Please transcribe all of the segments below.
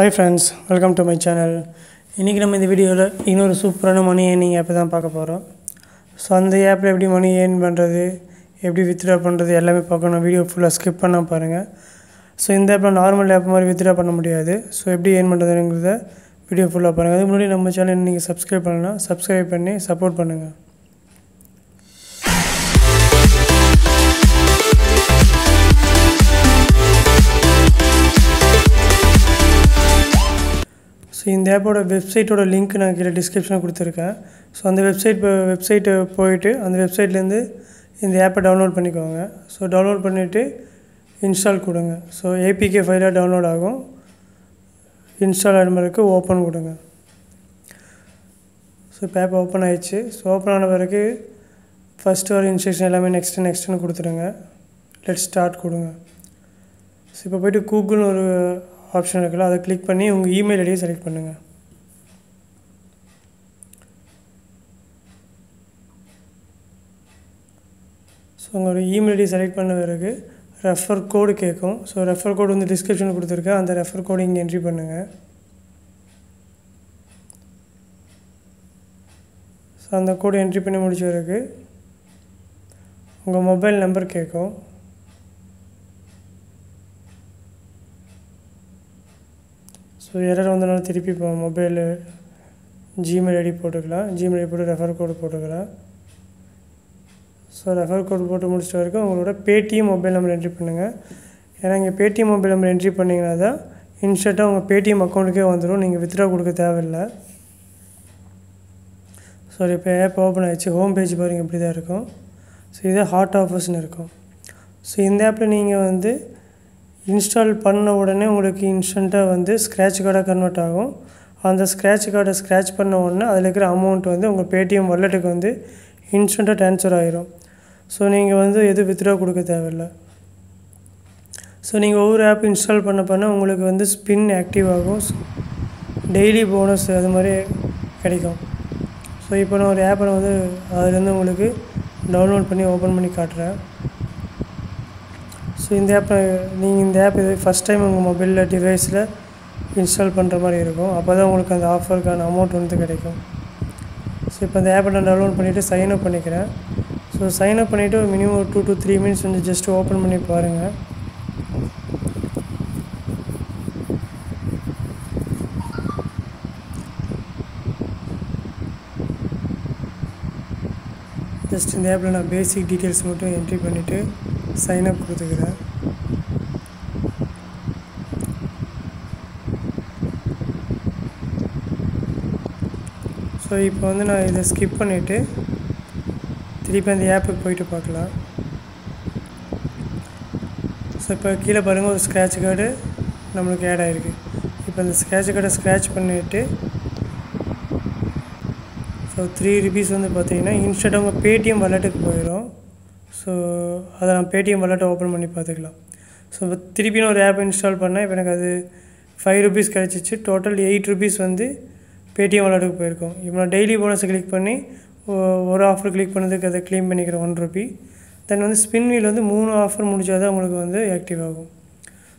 Hi friends welcome to my channel இன்றைக்கி நம்ம இந்த வீடியோவில் இன்னொரு சூப்பரான மணி ஏர்னிங் ஆப்பை தான் பார்க்க போகிறோம் ஸோ அந்த ஆப்பில் எப்படி மணி ஏர்ன் பண்ணுறது எப்படி வித்ட்ரா பண்ணுறது எல்லாமே பார்க்கணும். வீடியோ ஃபுல்லாக ஸ்கிப் பண்ணால் பாருங்கள் ஸோ இந்த ஆப்பில் நார்மல் ஆப் மாதிரி வித்ட்ரா பண்ண முடியாது. ஸோ எப்படி ஏர்ன் பண்ணுறதுங்கிறத வீடியோ ஃபுல்லாக பாருங்கள் அதுக்கு முன்னாடி நம்ம சேனல் நீங்கள் சப்ஸ்கிரைப் பண்ணலாம் சப்ஸ்கிரைப் பண்ணி சப்போர்ட் பண்ணுங்கள் ஸோ இந்த ஆப்போட வெப்சைட்டோட லிங்க் நான் கீழே டிஸ்கிரிப்ஷனில் கொடுத்துருக்கேன். ஸோ அந்த வெப்சைட் வெப்சைட்டு போயிட்டு அந்த வெப்சைட்லேருந்து இந்த ஆப்பை டவுன்லோட் பண்ணிக்கோங்க. ஸோ டவுன்லோட் பண்ணிவிட்டு இன்ஸ்டால் கொடுங்க. ஸோ ஏபிகே ஃபைலாக டவுன்லோட் ஆகும். இன்ஸ்டால் ஆகிற ஓப்பன் கொடுங்க. ஸோ இப்போ ஆப் ஓப்பன் ஆகிடுச்சு ஸோ ஓப்பன் ஆன பிறகு ஃபஸ்ட்டு வர இன்ஸ்ட்ரக்ஷன் எல்லாமே நெக்ஸ்ட்டு நெக்ஸ்ட்டுன்னு கொடுத்துருங்க லெட் ஸ்டார்ட் கொடுங்க. ஸோ இப்போ போய்ட்டு கூகுள்னு ஒரு ஆப்ஷன் இருக்குல்ல அதை கிளிக் பண்ணி உங்கள் இமெயில் ஐடியை செலக்ட் பண்ணுங்கள் ஸோ உங்களோட இமெயில் ஐடி செலக்ட் பண்ண பிறகு ரெஃபர் கோடு கேட்கும். ஸோ ரெஃபர் கோடு வந்து டிஸ்கிரிப்ஷனில் கொடுத்துருக்கேன் அந்த ரெஃபர் கோடு இங்கே என்ட்ரி பண்ணுங்கள் ஸோ அந்த கோடு என்ட்ரி பண்ணி முடிச்ச பிறகு உங்கள் மொபைல் நம்பர் கேட்கும். ஸோ எரர் வந்தனால திருப்பி இப்போ மொபைலு ஜிமெயில் ஐடி போட்டுக்கலாம். ஜிமெயில் ஐடி போட்டு ரெஃபர் கோடு போட்டுக்கலாம். ஸோ ரெஃபர் கோடு போட்டு முடிச்சிட்ட வரைக்கும் உங்களோட பேடிஎம் மொபைல் நம்பர் என்ட்ரி பண்ணுங்கள் ஏன்னா இங்கே பேடிஎம் மொபைல் நம்பர் என்ட்ரி பண்ணிங்கன்னா தான் இன்ஸ்டண்ட்டாக உங்கள் பேடிஎம் அக்கௌண்ட்டுக்கே வந்துடும் நீங்கள் வித்ட்ரா கொடுக்க தேவையில்லை. ஸோ இப்போ ஆப் ஓப்பன் ஆகிடுச்சு ஹோம் பேஜ் பாருங்கள் இப்படி தான் இருக்கும். ஸோ இதே ஹாட் ஆஃபர்ஸ்னு இருக்கும். ஸோ இந்த ஆப்பில் நீங்கள் வந்து இன்ஸ்டால் பண்ண உடனே உங்களுக்கு இன்ஸ்டண்ட்டாக வந்து ஸ்க்ராட்ச் கார்டாக கன்வெர்ட் ஆகும். அந்த ஸ்க்ராட்ச் கார்டை ஸ்க்ராட்ச் பண்ண உடனே அதில் இருக்கிற அமௌண்ட் வந்து உங்கள் பேடிஎம் வாலெட்டுக்கு வந்து இன்ஸ்டண்ட்டாக ட்ரான்ஸ்ஃபர் ஆகிரும் ஸோ நீங்கள் வந்து எது வித்ட்ரா கொடுக்க தேவையில்லை. ஸோ நீங்கள் ஒவ்வொரு ஆப் இன்ஸ்டால் பண்ண பண்ண உங்களுக்கு வந்து ஸ்பின் ஆக்டிவ் ஆகும். டெய்லி போனஸ் அது மாதிரி கிடைக்கும். ஸோ இப்போ நான் ஒரு ஆப்பை வந்து அதுலேருந்து உங்களுக்கு டவுன்லோட் பண்ணி ஓப்பன் பண்ணி காட்டுறேன். ஸோ இந்த ஆப் நீங்கள் இந்த ஆப் இது ஃபஸ்ட் டைம் உங்கள் மொபைலில் டிவைஸில் இன்ஸ்டால் பண்ணுற மாதிரி இருக்கும். அப்போ தான் உங்களுக்கு அந்த ஆஃபருக்கான அமௌண்ட் வந்து கிடைக்கும். ஸோ இப்போ அந்த ஆப்பை நான் டவுன்லோட் பண்ணிவிட்டு சைன் அப் பண்ணிக்கிறேன். ஸோ சைன் அப் பண்ணிவிட்டு ஒரு மினிமம் ஒரு டூ டு த்ரீ மினிட்ஸ் வந்து ஜஸ்ட் ஓப்பன் பண்ணி பாருங்கள் ஜஸ்ட் இந்த ஆப்பில் நான் பேசிக் டீட்டெயில்ஸ் மட்டும் என்ட்ரி பண்ணிவிட்டு சைன் அப் கொடுத்துக்கிறேன் ஸோ இப்போ வந்து நான் இதை ஸ்கிப் பண்ணிவிட்டு திருப்பி அந்த ஆப்புக்கு போயிட்டு பார்க்கலாம். ஸோ இப்போ கீழே பாருங்கள் ஒரு ஸ்க்ராட்ச் கார்டு நம்மளுக்கு ஆட் ஆகிருக்கு இப்போ அந்த ஸ்க்ராட்ச் கார்டை ஸ்க்ராட்ச் பண்ணிவிட்டு ஸோ த்ரீ ருபீஸ் வந்து பார்த்தீங்கன்னா இன்ஸ்டன்ட் உங்கள் பேடிஎம் வாலெட்டுக்கு போயிடும் ஸோ அதை நான் பேடிஎம் வாலெட்டை ஓப்பன் பண்ணி பார்த்துக்கலாம். ஸோ இப்போ திருப்பி நான் ஒரு ஆப் இன்ஸ்டால் பண்ணேன். இப்போ எனக்கு அது ஃபைவ் ருபீஸ் கிடச்சிச்சு. டோட்டல் எயிட் ருபீஸ் வந்து பேடிஎம் வாலெட்டுக்கு போயிருக்கோம். இப்போ நான் டெய்லி போனஸை கிளிக் பண்ணி ஒரு ஆஃபர் கிளிக் பண்ணதுக்கு அதை க்ளைம் பண்ணிக்கிறேன் ஒன் ருபி தென் வந்து ஸ்பின் வீல் வந்து மூணு ஆஃபர் முடிச்சால் தான் உங்களுக்கு வந்து ஆக்டிவ் ஆகும்.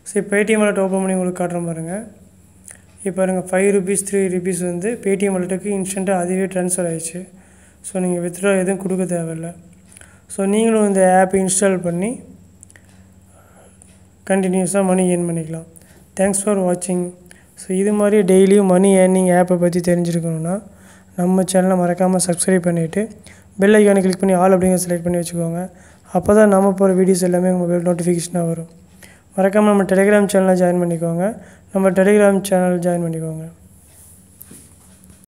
ஸோ இப்போ பேடிஎம் வாலெட் ஓப்பன் பண்ணி உங்களுக்கு காட்டுறேன் பாருங்கள் இப்போ பாருங்கள் ஃபைவ் ருபீஸ் த்ரீ ருபீஸ் வந்து பேடிஎம் வாலெட்டுக்கு இன்ஸ்டண்ட்டாக அதுவே ட்ரான்ஸ்ஃபர் ஆயிடுச்சு. ஸோ நீங்கள் வித்ட்ரா எதுவும் கொடுக்க தேவையில்லை. ஸோ நீங்களும் இந்த ஆப் இன்ஸ்டால் பண்ணி கண்டினியூஸாக மணி ஏர்ன் பண்ணிக்கலாம். தேங்க்ஸ் ஃபார் வாட்சிங் ஸோ இது மாதிரி டெய்லியும் மணி ஏர்னிங் ஆப்பை பற்றி தெரிஞ்சுருக்கணுன்னா நம்ம சேனலை மறக்காமல் சப்ஸ்கிரைப் பண்ணிவிட்டு பெல் ஐக்கானை கிளிக் பண்ணி ஆல் அப்படிங்கிற செலக்ட் பண்ணி வச்சுக்கோங்க. அப்போ தான் நம்ம போகிற வீடியோஸ் எல்லாமே உங்கள் மொபைல் நோட்டிஃபிகேஷனாக வரும். மறக்காமல் நம்ம டெலிகிராம் சேனலை ஜாயின் பண்ணிக்கோங்க. நம்ம டெலிகிராம் சேனல் ஜாயின் பண்ணிக்கோங்க.